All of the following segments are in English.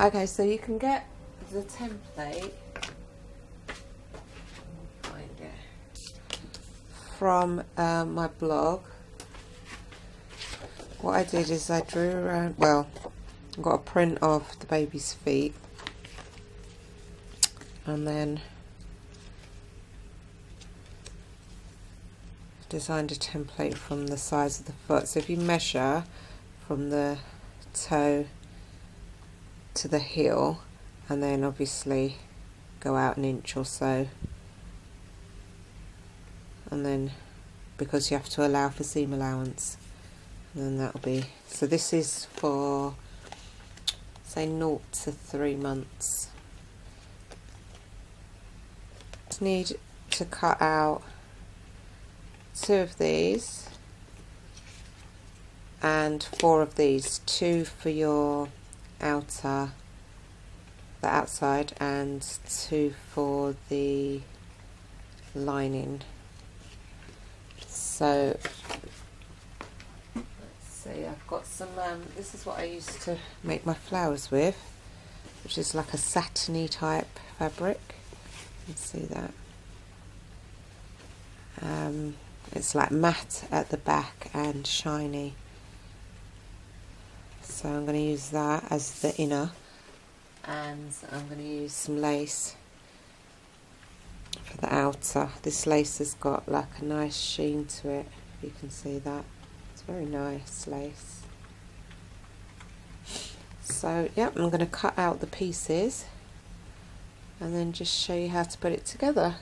Okay, so you can get the template from uh, my blog. What I did is I drew around, well, I got a print of the baby's feet and then designed a template from the size of the foot. So if you measure from the toe to the heel and then obviously go out an inch or so. And then because you have to allow for seam allowance and then that'll be so this is for say 0 to 3 months. Just need to cut out two of these and four of these two for your outer the outside and two for the lining. So let's see I've got some um, this is what I used to make my flowers with which is like a satiny type fabric. You can see that. Um, it's like matte at the back and shiny so I'm going to use that as the inner and I'm going to use some lace for the outer. This lace has got like a nice sheen to it, you can see that. It's very nice lace. So, yep, I'm going to cut out the pieces and then just show you how to put it together.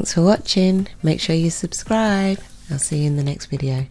Thanks for watching. Make sure you subscribe. I'll see you in the next video.